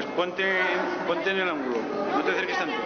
Pues, ponte, ponte en el ángulo. No te acerques tanto.